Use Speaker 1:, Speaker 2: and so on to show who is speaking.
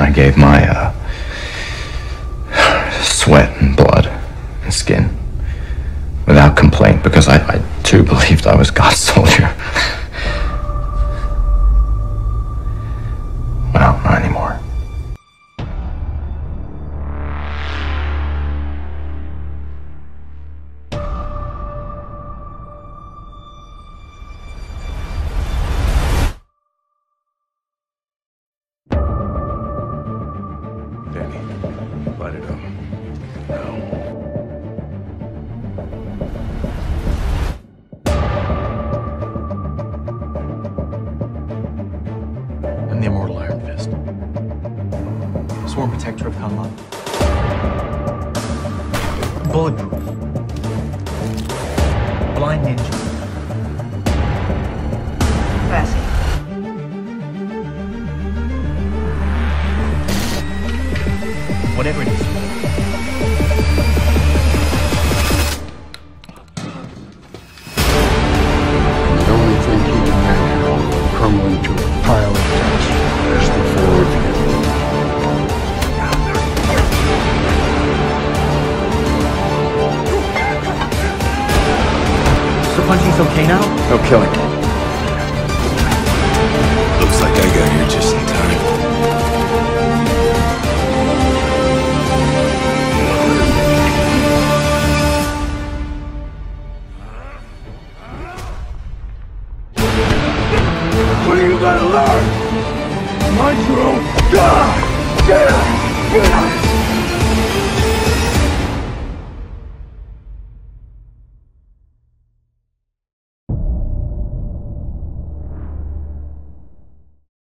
Speaker 1: I gave my uh, sweat and blood and skin without complaint because I, I too believed I was God's soldier.
Speaker 2: It up. No.
Speaker 3: I'm the immortal Iron Fist. Sworn protector of Kunlun. Bulletproof. Blind ninja. Whatever it is.
Speaker 4: The only thing keeping that hell from crumbling to a pile of dust is the four of you.
Speaker 3: So punching's okay now?
Speaker 4: No killing.
Speaker 2: Looks like I got here just
Speaker 4: What are you gonna learn? Your own God!